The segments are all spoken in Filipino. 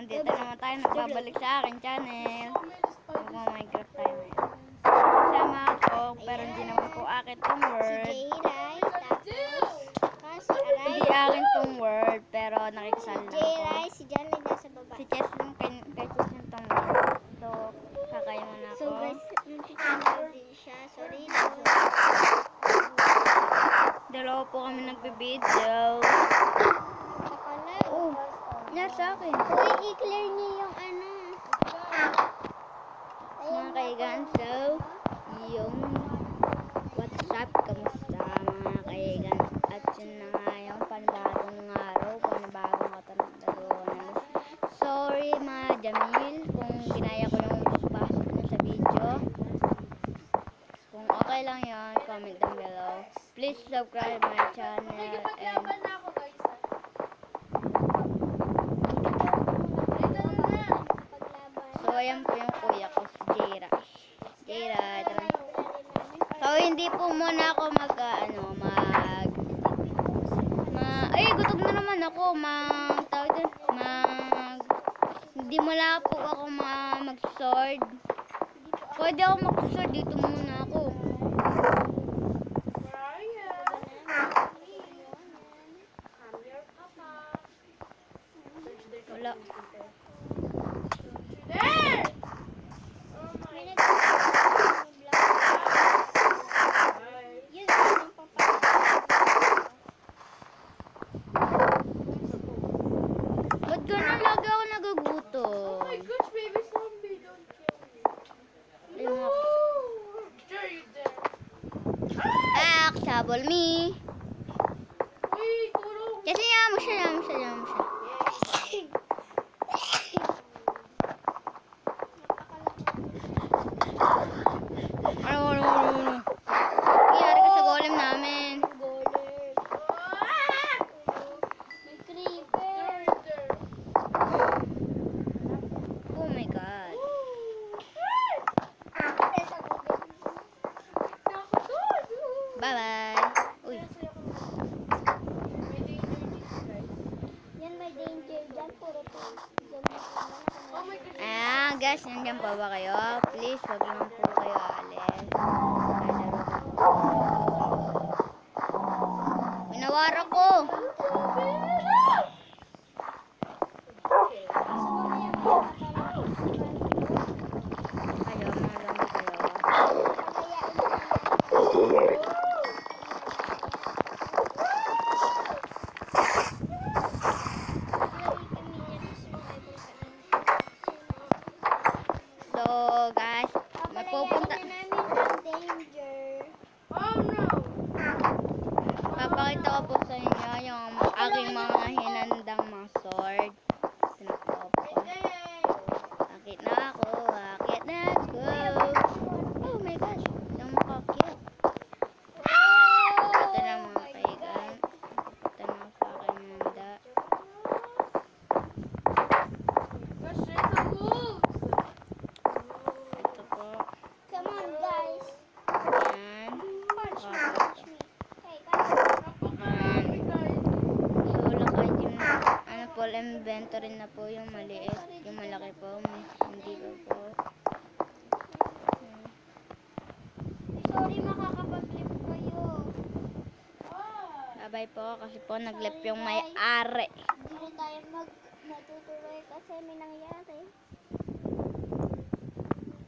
Nandito naman tayo, nagbabalik sa akin channel. Mag-minecraft tayo ngayon. Kasama ako, pero hindi naman po akin tong word. Hindi akin tong word, pero nakikisali lang ako. si John ay nasa baba. Si Chess yung kay, kay Chess yung tong word. So, kakain muna So ako. guys, yung channel din siya. Sorry. Dalawa po kami nagbe-video. Akala, Oh, yan sa akin. Uy, i-clear niyo yung ano. Mga kaigan, so, yung what's up, kamusta mga kaigan? At yun na nga yung panibagong araw, panibagong katandaronan. Sorry mga Jamil kung ginaya ko yung pasok mo sa video. Kung okay lang yon comment down below. Please subscribe my channel and Paglaban. so ayan po yung kuya ko, si Jira. Jira, tara. So, hindi po muna ako mag, ano, mag, ma, ay, gutom na naman ako, mag, tawag din, mag, hindi mula po ako ma, mag-sword. Pwede ako mag-sword, dito muna Double me. Ya llegamos, ya ya. Bye bye. Ah, guys, nandiyan pa ba kayo? Please, wag lang po kayo alis. Pinawara ko. Kayo, mga kayo. Yung mga hinandang mga sword. Tinakop ko. Yay. Akit na ako, akit na ako. Oh my gosh, yung mukha cute. Ito na mga kaigan. Ito na sa aking handa. Gosh, there's a wolf. Ito po. Come on, guys. Yan. Punch me, Okay. punch me. Hey, guys. Napakarami guys. So, lakay yung po, inventory na po yung maliit. Yung malaki po, may- hindi pa po. Sorry, makakapag-flip kayo. Babay po kasi po naglip yung may-ari. Hindi tayo mag natutuloy kasi may nangyari.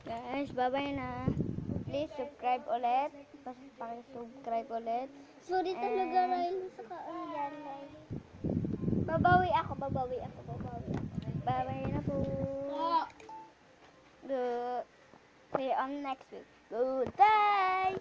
Guys, babay na. Please subscribe ulit. Pakisubscribe ulit. Sorry talaga, Riley, sa kaangyan, Riley. Babawi ako, babawi ako, babawi ako. Babay na po. Oh. Good. See you on next week. Goodbye.